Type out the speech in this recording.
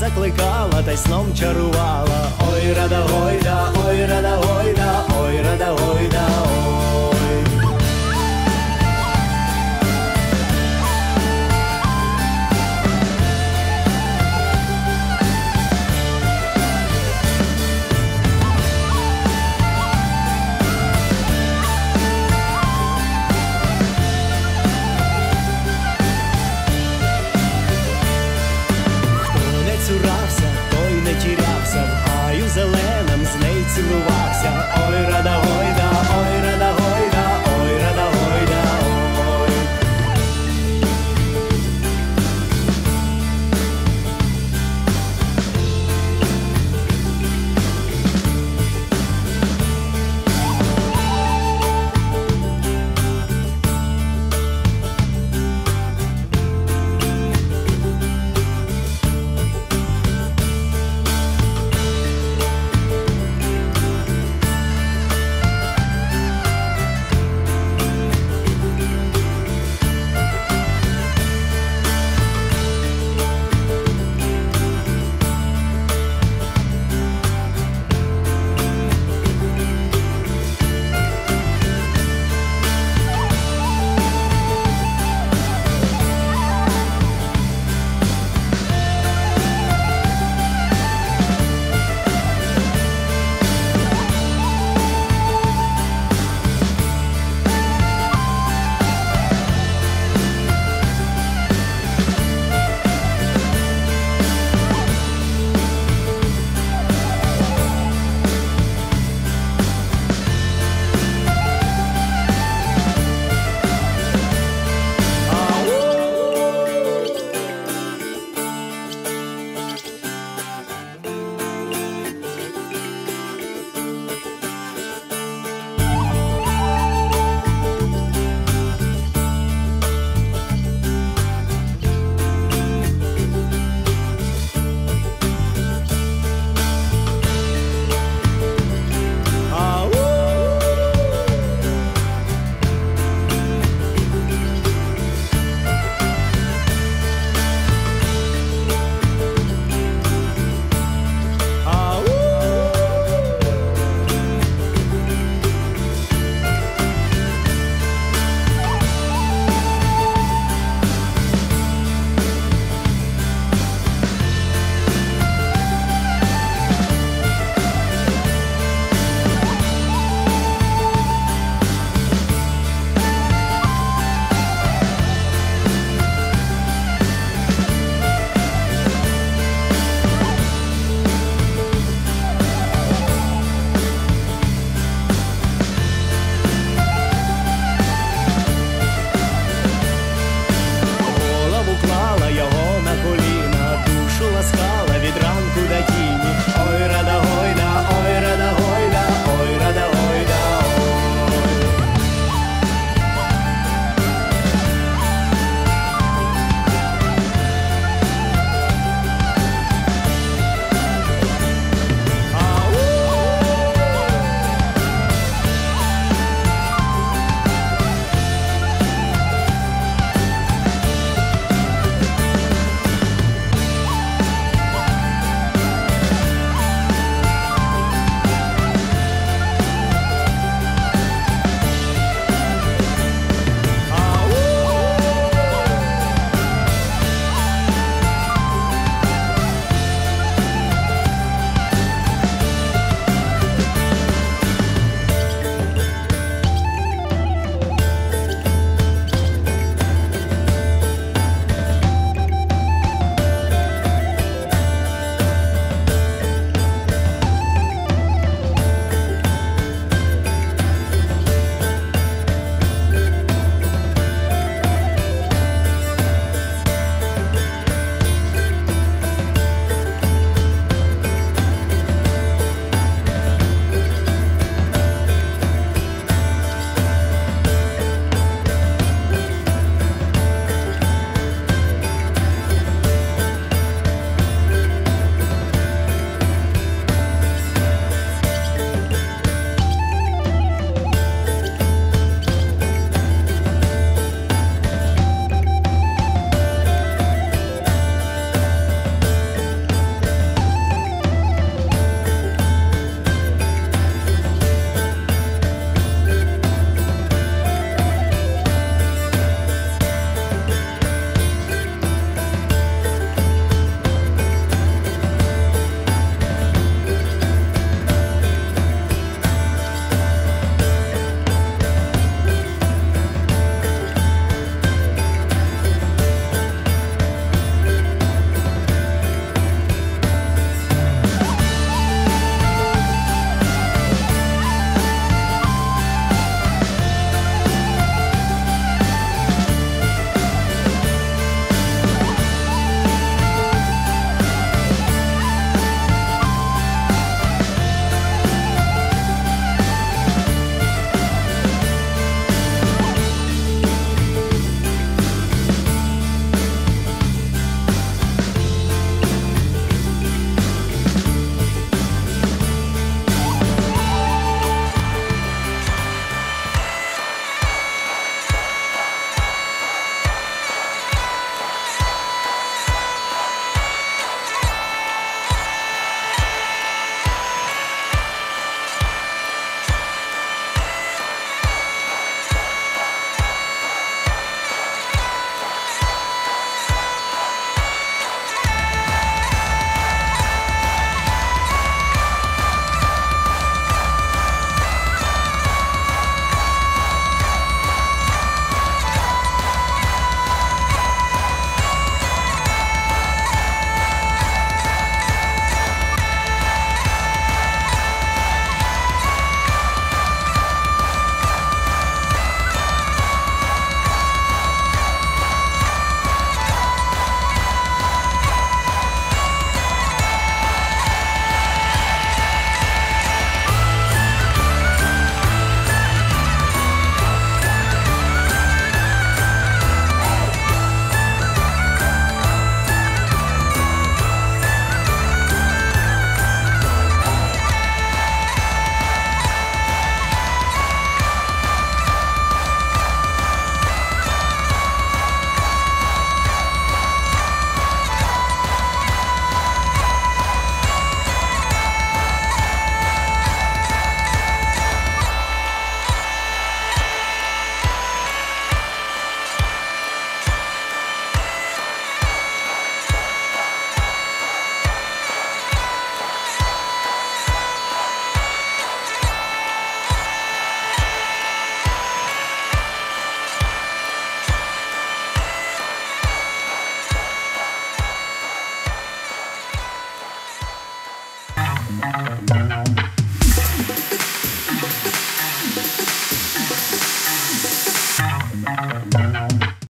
закликала та й сном чарувала. Ой, рада гойда, ой, рада гойда.